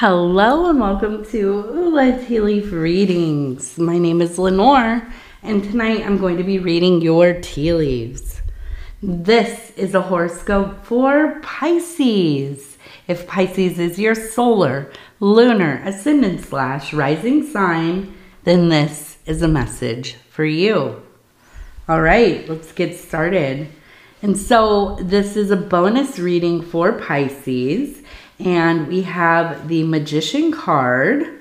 Hello and welcome to Ula Tea Leaf Readings. My name is Lenor and tonight I'm going to be reading your tea leaves. This is a horoscope for Pisces. If Pisces is your solar, lunar, ascendant slash rising sign, then this is a message for you. All right, let's get started. And so this is a bonus reading for Pisces and we have the Magician card.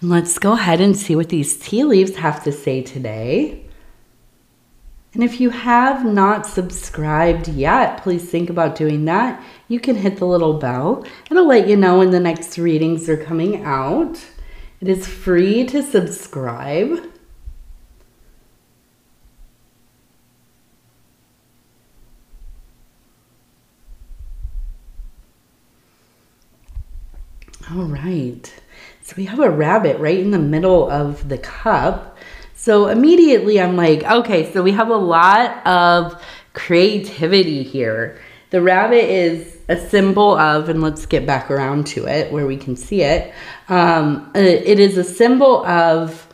Let's go ahead and see what these tea leaves have to say today. And if you have not subscribed yet, please think about doing that. You can hit the little bell. It'll let you know when the next readings are coming out. It is free to subscribe. All right. So we have a rabbit right in the middle of the cup. So immediately I'm like, okay, so we have a lot of creativity here. The rabbit is a symbol of, and let's get back around to it where we can see it. Um, uh, it is a symbol of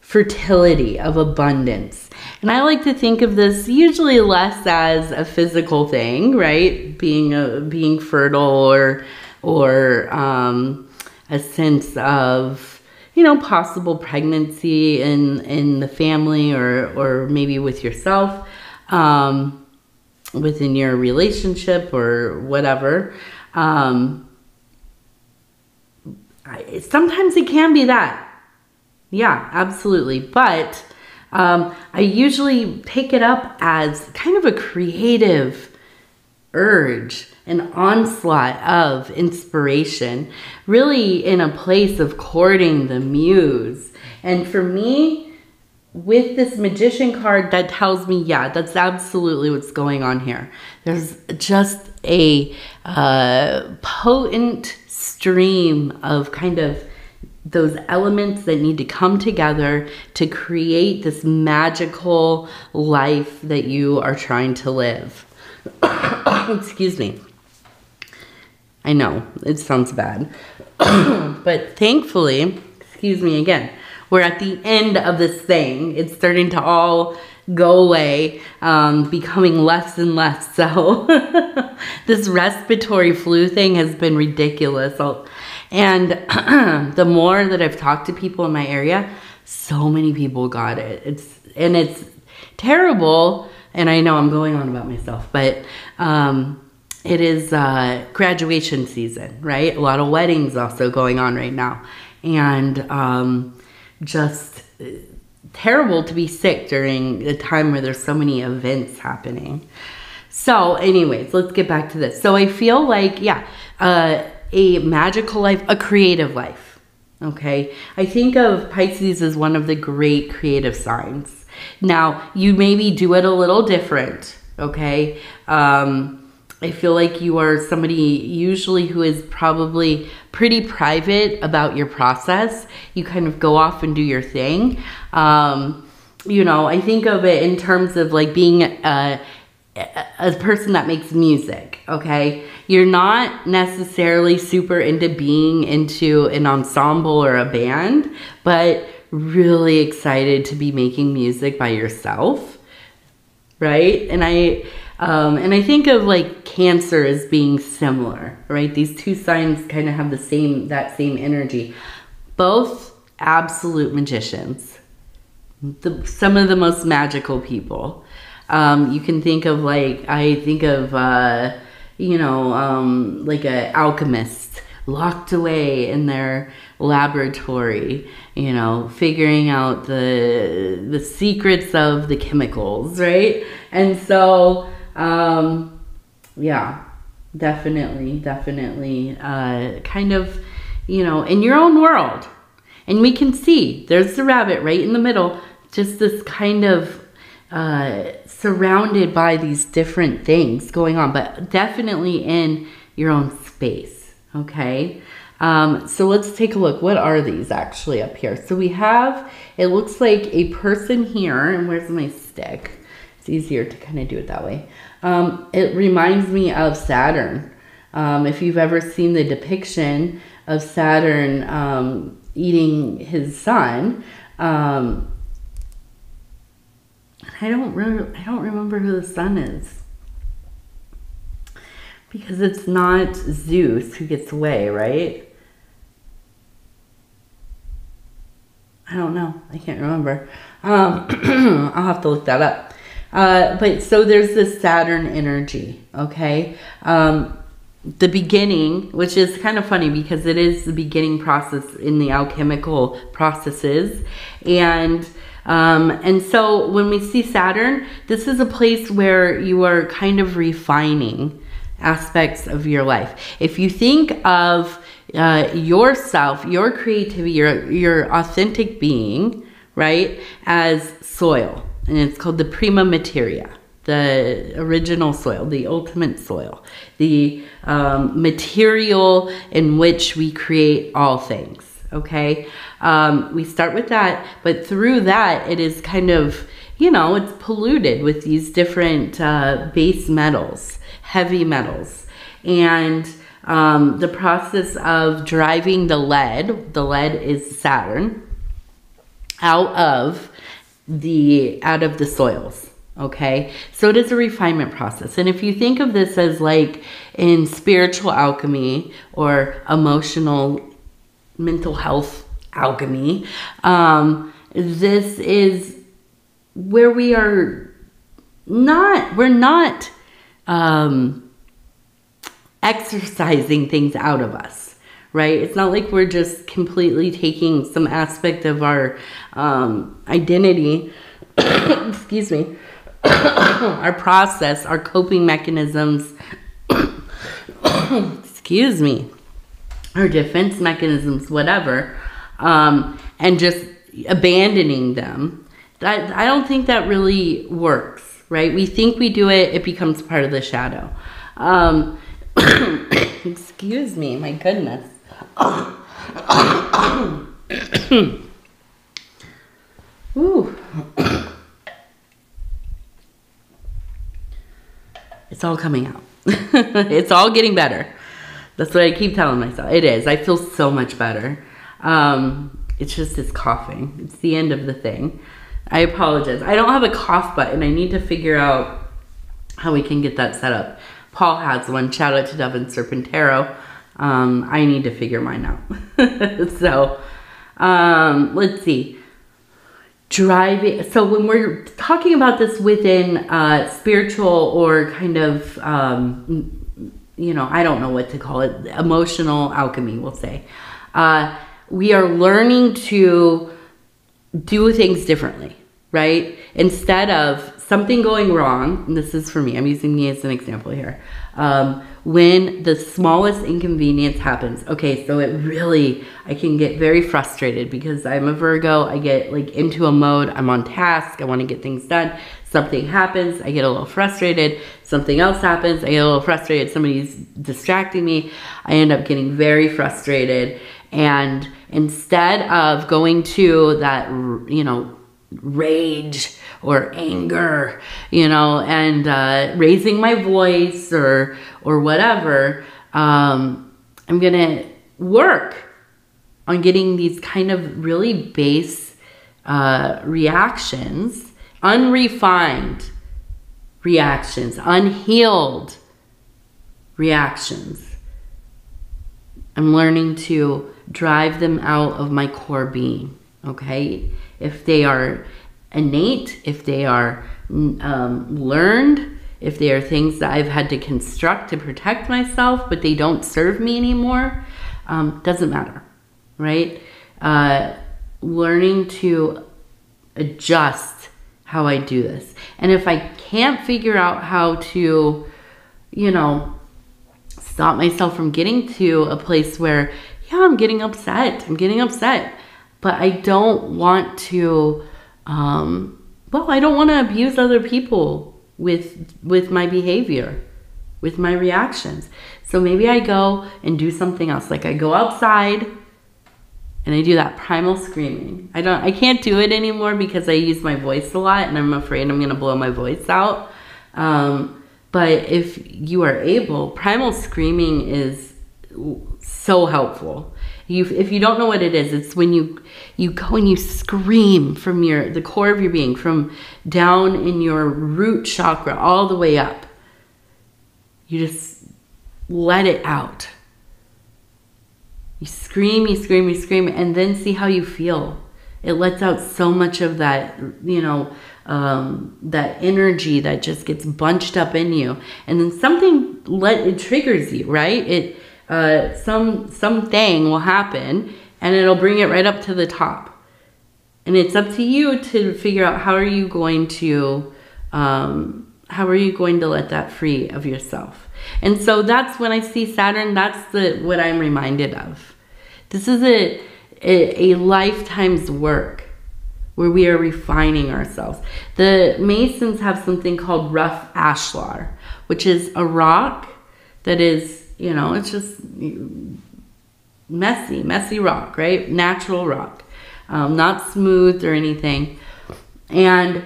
fertility, of abundance. And I like to think of this usually less as a physical thing, right? Being a, being fertile or or um, a sense of you know possible pregnancy in in the family or or maybe with yourself um, within your relationship or whatever. Um, sometimes it can be that. Yeah absolutely. But um, I usually take it up as kind of a creative urge an onslaught of inspiration, really in a place of courting the muse. And for me, with this magician card, that tells me, yeah, that's absolutely what's going on here. There's just a uh, potent stream of kind of those elements that need to come together to create this magical life that you are trying to live. Excuse me. I know, it sounds bad. but thankfully, excuse me again, we're at the end of this thing. It's starting to all go away, um, becoming less and less so. this respiratory flu thing has been ridiculous. And the more that I've talked to people in my area, so many people got it. It's and it's terrible. And I know I'm going on about myself, but um, it is uh, graduation season, right? A lot of weddings also going on right now. And um, just uh, terrible to be sick during a time where there's so many events happening. So, anyways, let's get back to this. So, I feel like, yeah, uh, a magical life, a creative life. Okay. I think of Pisces as one of the great creative signs. Now, you maybe do it a little different. Okay. Um, I feel like you are somebody usually who is probably pretty private about your process. You kind of go off and do your thing. Um, you know, I think of it in terms of like being a, a person that makes music, okay? You're not necessarily super into being into an ensemble or a band, but really excited to be making music by yourself, right? And I um, and I think of like Cancer as being similar, right? These two signs kind of have the same that same energy. Both absolute magicians, the, some of the most magical people. Um, you can think of like I think of uh, you know um, like an alchemist locked away in their laboratory, you know, figuring out the the secrets of the chemicals, right? And so um, yeah, definitely, definitely. Uh, kind of, you know, in your own world. And we can see there's the rabbit right in the middle, just this kind of uh, surrounded by these different things going on, but definitely in your own space. Okay. Um, so let's take a look. What are these actually up here? So we have, it looks like a person here, and where's my stick? It's easier to kind of do it that way. Um, it reminds me of Saturn. Um, if you've ever seen the depiction of Saturn um, eating his son, um, I don't re- I don't remember who the son is because it's not Zeus who gets away, right? I don't know. I can't remember. Um, I'll have to look that up. Uh, but so there's this Saturn energy, okay? Um, the beginning, which is kind of funny because it is the beginning process in the alchemical processes. And um, and so when we see Saturn, this is a place where you are kind of refining aspects of your life. If you think of uh, yourself, your creativity, your, your authentic being, right, as soil, and it's called the prima materia, the original soil, the ultimate soil, the um, material in which we create all things. Okay, um, we start with that, but through that, it is kind of, you know, it's polluted with these different uh, base metals, heavy metals, and um, the process of driving the lead, the lead is Saturn, out of the out of the soils okay? So it is a refinement process. And if you think of this as like in spiritual alchemy or emotional mental health alchemy um, this is where we are not we're not um, exercising things out of us right? It's not like we're just completely taking some aspect of our um, identity, excuse me, our process, our coping mechanisms, excuse me, our defense mechanisms, whatever, um, and just abandoning them. That, I don't think that really works, right? We think we do it, it becomes part of the shadow. Um, excuse me, my goodness. Ooh. it's all coming out. it's all getting better. That's what I keep telling myself. It is. I feel so much better. Um, it's just this coughing. It's the end of the thing. I apologize. I don't have a cough button. I need to figure out how we can get that set up. Paul has one. Shout out to Devin Serpentero. Um, I need to figure mine out. so, um, let's see. Driving. So when we're talking about this within uh, spiritual or kind of, um, you know, I don't know what to call it, emotional alchemy, we'll say. Uh, we are learning to do things differently, right? Instead of something going wrong, this is for me, I'm using me as an example here. Um, when the smallest inconvenience happens. Okay, so it really, I can get very frustrated because I'm a Virgo. I get like into a mode, I'm on task, I want to get things done. Something happens, I get a little frustrated. Something else happens, I get a little frustrated. Somebody's distracting me. I end up getting very frustrated. And instead of going to that, you know, rage or anger, you know, and uh, raising my voice or or whatever, um, I'm gonna work on getting these kind of really base uh, reactions, unrefined reactions, unhealed reactions. I'm learning to drive them out of my core being, okay? If they are innate, if they are um, learned, if they are things that I've had to construct to protect myself, but they don't serve me anymore, um, doesn't matter, right? Uh, learning to adjust how I do this. And if I can't figure out how to, you know, stop myself from getting to a place where, yeah, I'm getting upset, I'm getting upset, but I don't want to um, well, I don't want to abuse other people with with my behavior, with my reactions. So maybe I go and do something else. Like I go outside and I do that primal screaming. I don't I can't do it anymore because I use my voice a lot and I'm afraid I'm going to blow my voice out. Um, but if you are able, primal screaming is so helpful. You, if you don't know what it is, it's when you you go and you scream from your the core of your being, from down in your root chakra all the way up. You just let it out. You scream, you scream, you scream, and then see how you feel. It lets out so much of that, you know, um, that energy that just gets bunched up in you, and then something let it triggers you, right? It uh, some something will happen, and it'll bring it right up to the top. And it's up to you to figure out how are you going to um, how are you going to let that free of yourself. And so that's when I see Saturn. That's the what I'm reminded of. This is a a, a lifetime's work where we are refining ourselves. The Masons have something called rough ashlar, which is a rock that is, you know, it's just messy, messy rock, right? Natural rock, um, not smooth or anything. And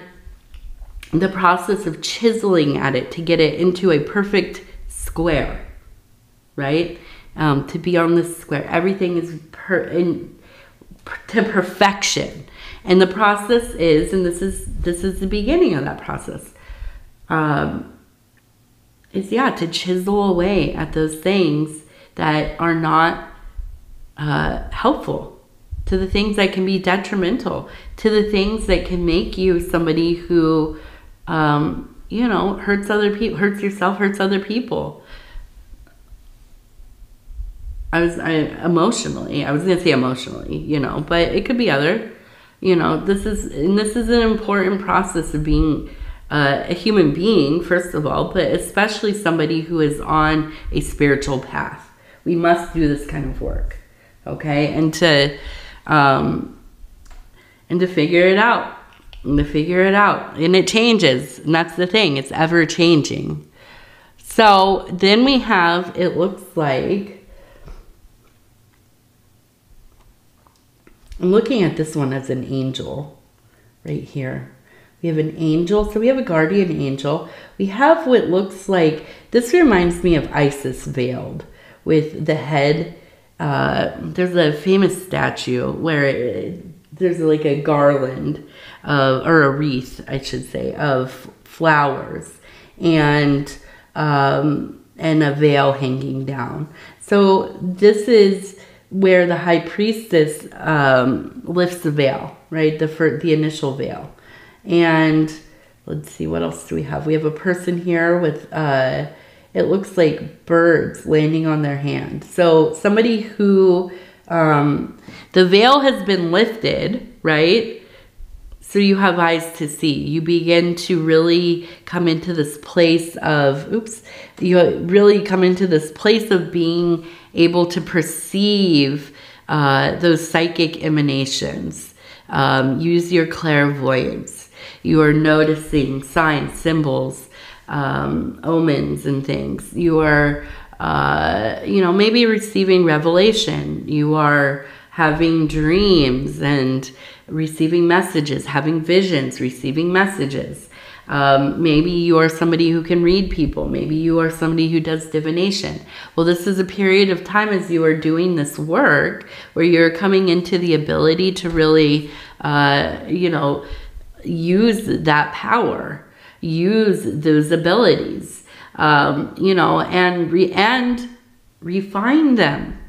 the process of chiseling at it to get it into a perfect square, right? Um, to be on this square, everything is per in, to perfection. And the process is, and this is this is the beginning of that process. Um, is yeah to chisel away at those things that are not uh, helpful to the things that can be detrimental to the things that can make you somebody who um, you know hurts other people hurts yourself hurts other people. I was I emotionally I was gonna say emotionally you know but it could be other you know this is and this is an important process of being uh, a human being first of all but especially somebody who is on a spiritual path. We must do this kind of work okay? And to um, and to figure it out and to figure it out. And it changes and that's the thing it's ever changing. So then we have it looks like I'm looking at this one as an angel right here. We have an angel, so we have a guardian angel. We have what looks like, this reminds me of Isis veiled with the head. Uh, there's a famous statue where it, there's like a garland of, or a wreath, I should say, of flowers and um, and a veil hanging down. So this is where the high priestess um, lifts the veil, right? The for the initial veil, and let's see what else do we have. We have a person here with uh, it looks like birds landing on their hand. So somebody who um, the veil has been lifted, right? So you have eyes to see. You begin to really come into this place of, oops, you really come into this place of being able to perceive uh, those psychic emanations. Um, use your clairvoyance. You are noticing signs, symbols, um, omens, and things. You are, uh, you know, maybe receiving revelation. You are having dreams and receiving messages, having visions, receiving messages. Um, maybe you are somebody who can read people. Maybe you are somebody who does divination. Well, this is a period of time as you are doing this work where you're coming into the ability to really, uh, you know, use that power, use those abilities, um, you know, and re- and refine them.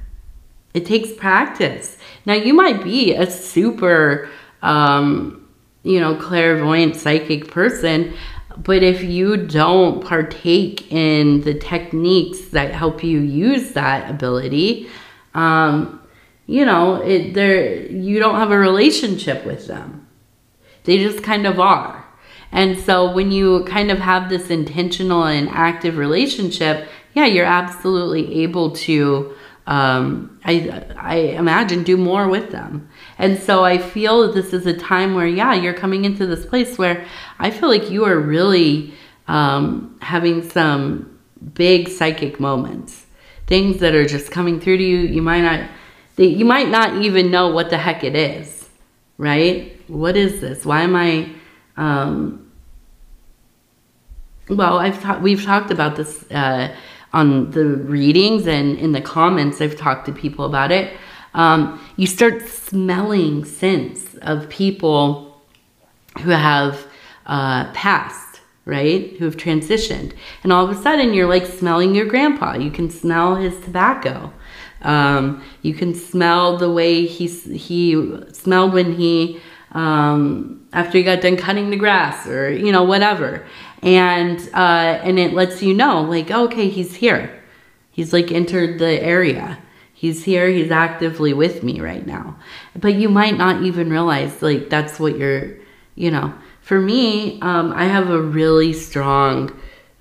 It takes practice. Now, you might be a super, um, you know, clairvoyant psychic person, but if you don't partake in the techniques that help you use that ability, um, you know, it, there you don't have a relationship with them. They just kind of are. And so when you kind of have this intentional and active relationship, yeah, you're absolutely able to um, I, I imagine do more with them. And so I feel this is a time where, yeah, you're coming into this place where I feel like you are really um, having some big psychic moments, things that are just coming through to you. You might not you might not even know what the heck it is, right? What is this? Why am I, um, well, I've ta- we've talked about this uh, on the readings and in the comments. I've talked to people about it. Um, you start smelling scents of people who have uh, passed, right? Who have transitioned, and all of a sudden you're like smelling your grandpa. You can smell his tobacco. Um, you can smell the way he he smelled when he um, after he got done cutting the grass or you know whatever, and uh, and it lets you know like okay he's here, he's like entered the area. He's here, he's actively with me right now. But you might not even realize like that's what you're, you know. For me, um, I have a really strong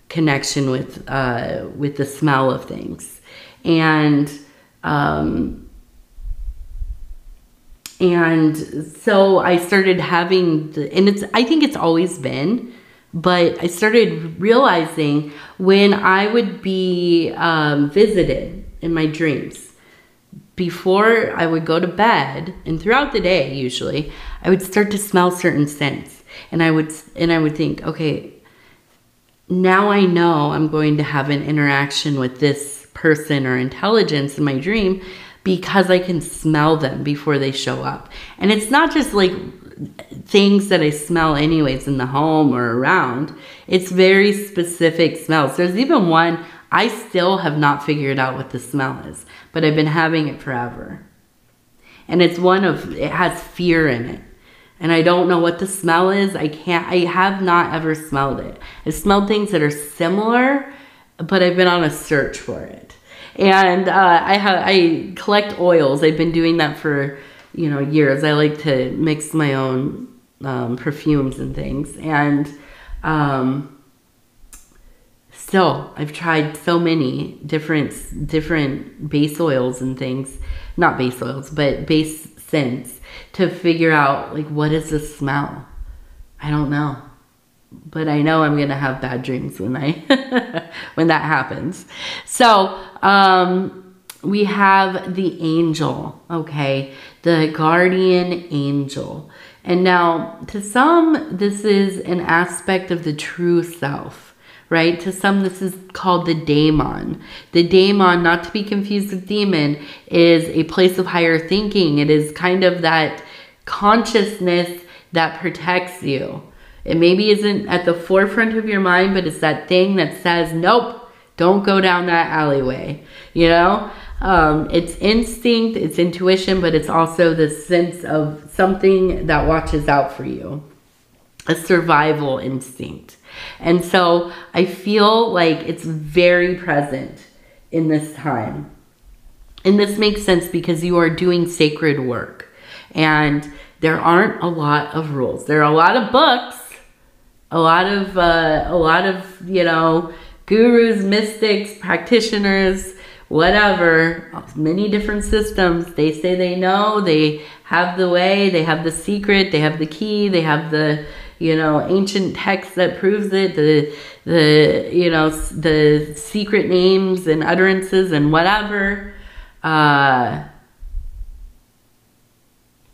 connection with uh, with the smell of things. And um, and so I started having the, and it's, I think it's always been, but I started realizing when I would be um, visited in my dreams, before I would go to bed and throughout the day usually, I would start to smell certain scents. And I would and I would think, okay, now I know I'm going to have an interaction with this person or intelligence in my dream because I can smell them before they show up. And it's not just like things that I smell anyways in the home or around. It's very specific smells. There's even one I still have not figured out what the smell is, but I've been having it forever. And it's one of it has fear in it. And I don't know what the smell is. I can't I have not ever smelled it. I smelled things that are similar, but I've been on a search for it and uh, I have I collect oils. I've been doing that for you know years. I like to mix my own um, perfumes and things, and um, still I've tried so many different different base oils and things, not base oils, but base scents to figure out like what is the smell. I don't know but I know I'm gonna have bad dreams when I when that happens. So um, we have the angel, okay, the guardian angel. And now, to some, this is an aspect of the true self, right? To some, this is called the daemon. The daemon, not to be confused with demon, is a place of higher thinking. It is kind of that consciousness that protects you it maybe isn't at the forefront of your mind, but it's that thing that says, nope, don't go down that alleyway. You know, um, it's instinct, it's intuition, but it's also the sense of something that watches out for you, a survival instinct. And so I feel like it's very present in this time. And this makes sense because you are doing sacred work and there aren't a lot of rules. There are a lot of books a lot of uh, a lot of you know gurus, mystics, practitioners, whatever, many different systems. They say they know, they have the way, they have the secret, they have the key, they have the you know ancient text that proves it, the the you know the secret names and utterances and whatever. Uh,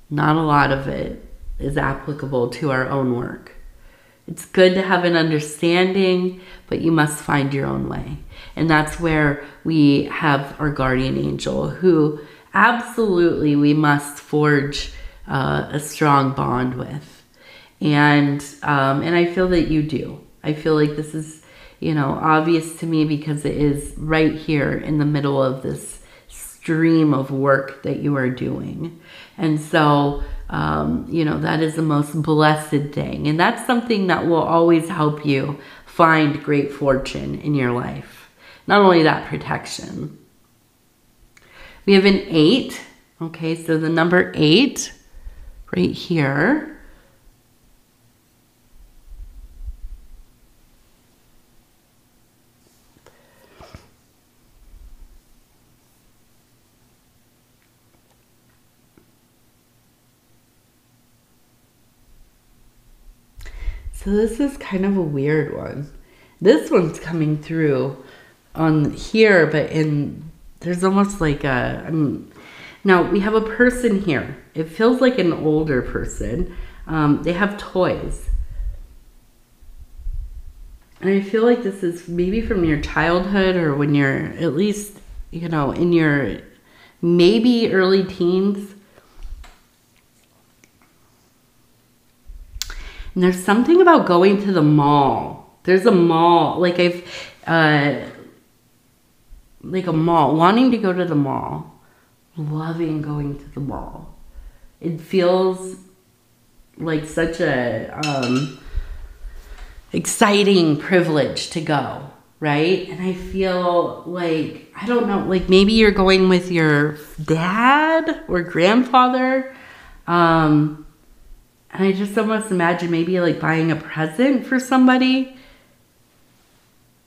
not a lot of it is applicable to our own work. It's good to have an understanding, but you must find your own way. And that's where we have our guardian angel, who absolutely we must forge uh, a strong bond with. And um, and I feel that you do. I feel like this is, you know, obvious to me because it is right here in the middle of this stream of work that you are doing. And so um, you know, that is the most blessed thing. And that's something that will always help you find great fortune in your life. Not only that, protection. We have an eight. Okay, so the number eight right here So this is kind of a weird one. This one's coming through on here, but in there's almost like a I'm Now we have a person here. It feels like an older person. Um, they have toys. And I feel like this is maybe from your childhood or when you're at least, you know, in your maybe early teens. And there's something about going to the mall. There's a mall, like I've, uh, like a mall, wanting to go to the mall, loving going to the mall. It feels like such a um, exciting privilege to go, right? And I feel like I don't know, like maybe you're going with your dad or grandfather. Um, and I just almost imagine maybe like buying a present for somebody.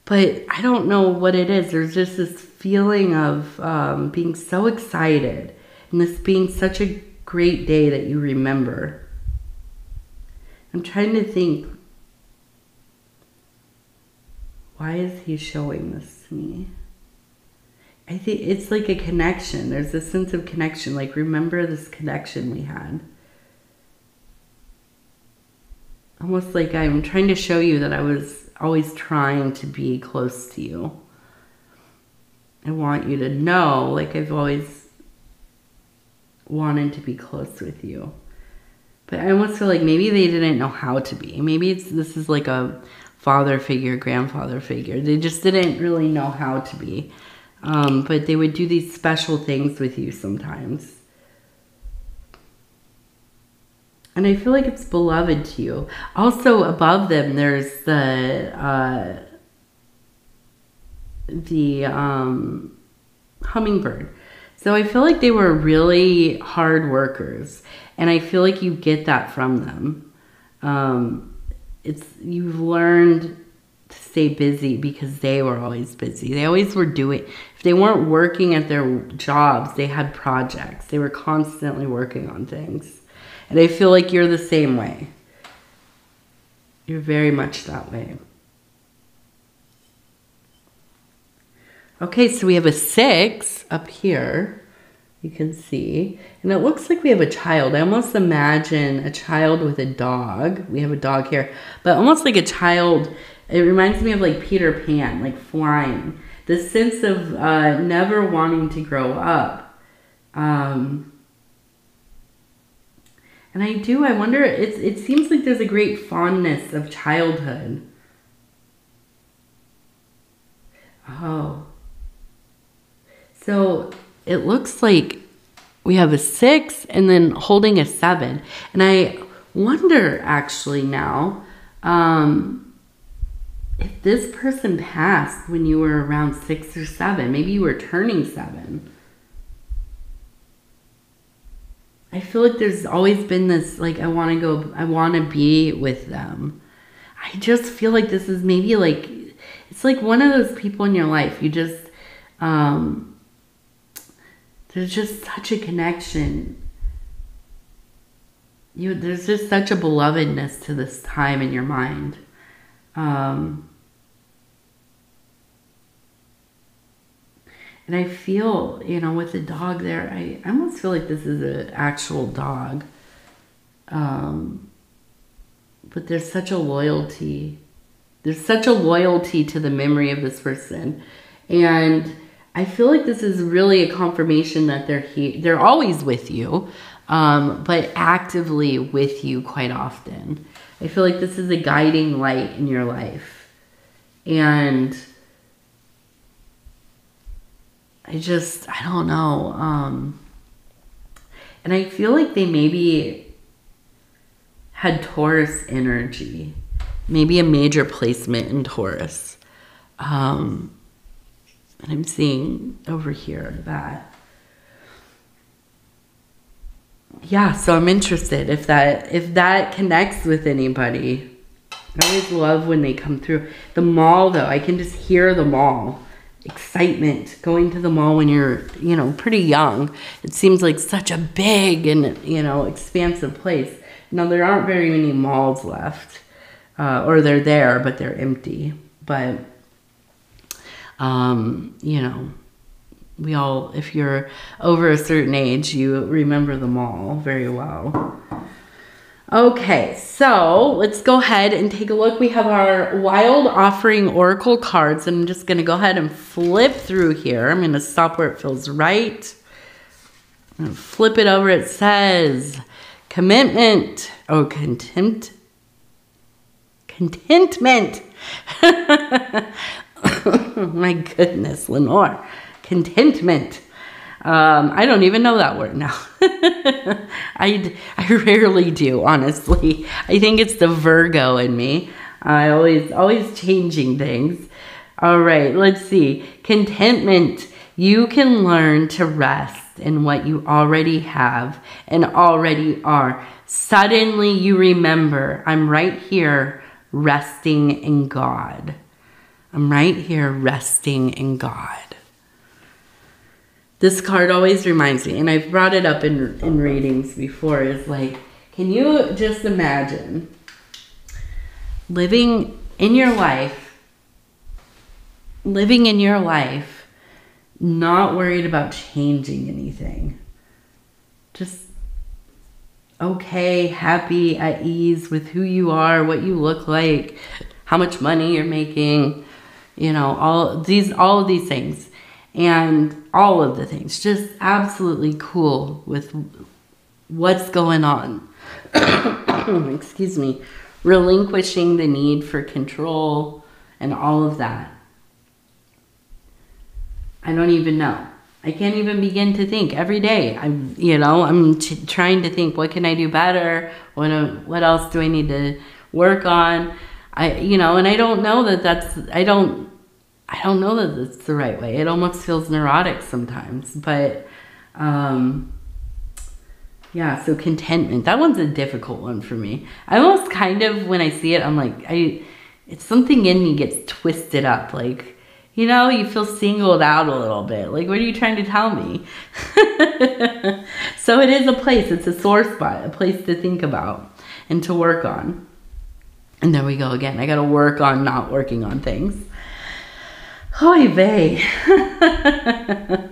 But I don't know what it is. There's just this feeling of um, being so excited and this being such a great day that you remember. I'm trying to think why is he showing this to me? I think it's like a connection. There's a sense of connection. Like, remember this connection we had. Almost like I'm trying to show you that I was always trying to be close to you. I want you to know, like, I've always wanted to be close with you. But I almost feel like maybe they didn't know how to be. Maybe it's this is like a father figure, grandfather figure. They just didn't really know how to be. Um, but they would do these special things with you sometimes. And I feel like it's beloved to you. Also, above them, there's the uh, the um, hummingbird. So I feel like they were really hard workers, and I feel like you get that from them. Um, it's you've learned to stay busy because they were always busy. They always were doing if they weren't working at their jobs, they had projects. They were constantly working on things. And I feel like you're the same way. You're very much that way. Okay, so we have a six up here you can see. And it looks like we have a child. I almost imagine a child with a dog. We have a dog here, but almost like a child. It reminds me of like Peter Pan, like flying. The sense of uh, never wanting to grow up. Um, and I do, I wonder, it's, it seems like there's a great fondness of childhood. Oh. So it looks like we have a six and then holding a seven. And I wonder actually now um, if this person passed when you were around six or seven. Maybe you were turning seven. I feel like there's always been this, like, I want to go, I want to be with them. I just feel like this is maybe like, it's like one of those people in your life. You just, um, there's just such a connection. You, there's just such a belovedness to this time in your mind. Um, and I feel, you know, with the dog there, I, I almost feel like this is an actual dog. Um, but there's such a loyalty. There's such a loyalty to the memory of this person. And I feel like this is really a confirmation that they're here. They're always with you, um, but actively with you quite often. I feel like this is a guiding light in your life. And I just, I don't know. Um, and I feel like they maybe had Taurus energy, maybe a major placement in Taurus. Um, and I'm seeing over here that yeah, so I'm interested if that if that connects with anybody. I always love when they come through. The mall though, I can just hear the mall. Excitement going to the mall when you're, you know, pretty young. It seems like such a big and, you know, expansive place. Now there aren't very many malls left. Uh, or they're there, but they're empty. But um, you know, we all, if you're over a certain age, you remember the mall very well. Okay, so let's go ahead and take a look. We have our Wild Offering Oracle cards. And I'm just going to go ahead and flip through here. I'm going to stop where it feels right. And flip it over. It says commitment. Oh, contempt. Contentment. My goodness, Lenor. Contentment. Um, I don't even know that word now. I, I rarely do, honestly. I think it's the Virgo in me. I always, always changing things. All right, let's see. Contentment. You can learn to rest in what you already have and already are. Suddenly you remember, I'm right here resting in God. I'm right here resting in God. This card always reminds me, and I've brought it up in, in readings before, is like, can you just imagine living in your life, living in your life, not worried about changing anything? Just okay, happy, at ease with who you are, what you look like, how much money you're making, you know, all these all of these things. And all of the things. Just absolutely cool with what's going on. Excuse me. Relinquishing the need for control and all of that. I don't even know. I can't even begin to think every day. I'm, you know, I'm trying to think what can I do better? What uh, what else do I need to work on? I, you know, and I don't know that that's I don't I don't know that it's the right way. It almost feels neurotic sometimes, but um yeah, so contentment. That one's a difficult one for me. I almost kind of when I see it, I'm like I it's something in me gets twisted up like you know, you feel singled out a little bit. Like, what are you trying to tell me? so it is a place. It's a sore spot, a place to think about and to work on. And there we go again. I got to work on not working on things. Hoy vey.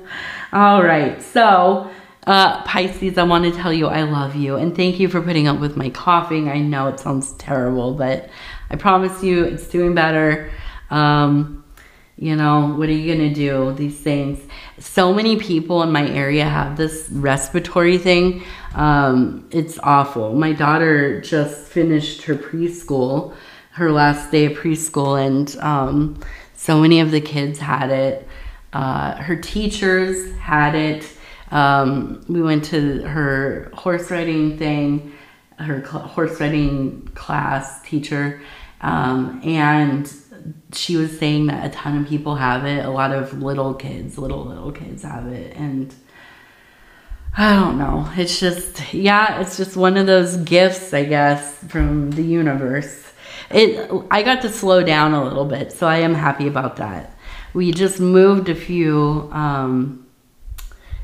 All right. So, uh, Pisces, I want to tell you I love you and thank you for putting up with my coughing. I know it sounds terrible, but I promise you it's doing better. Um, you know, what are you going to do? These things. So many people in my area have this respiratory thing. Um, it's awful. My daughter just finished her preschool, her last day of preschool, and um, so many of the kids had it. Uh, her teachers had it. Um, we went to her horse riding thing, her horse riding class teacher, um, and she was saying that a ton of people have it. A lot of little kids, little, little kids have it. And I don't know. It's just, yeah, it's just one of those gifts, I guess, from the universe. It, I got to slow down a little bit, so I am happy about that. We just moved a few, um,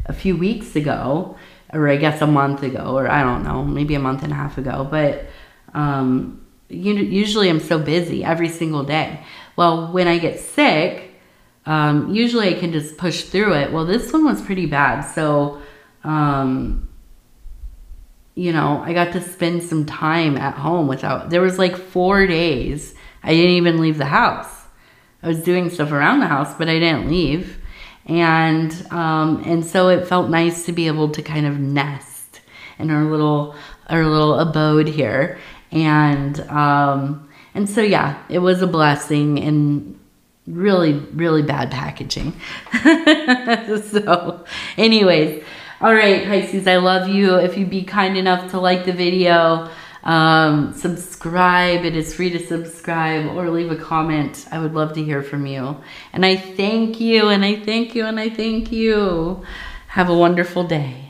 a few weeks ago, or I guess a month ago, or I don't know, maybe a month and a half ago, but, um, usually I'm so busy every single day. Well, when I get sick, um, usually I can just push through it. Well, this one was pretty bad. So, um, you know, I got to spend some time at home without, there was like four days. I didn't even leave the house. I was doing stuff around the house, but I didn't leave. And, um, and so it felt nice to be able to kind of nest in our little, our little abode here and um, and so yeah, it was a blessing and really really bad packaging. so, anyways, all right, Pisces, I love you. If you'd be kind enough to like the video. Um, subscribe. It is free to subscribe or leave a comment. I would love to hear from you. And I thank you, and I thank you, and I thank you. Have a wonderful day.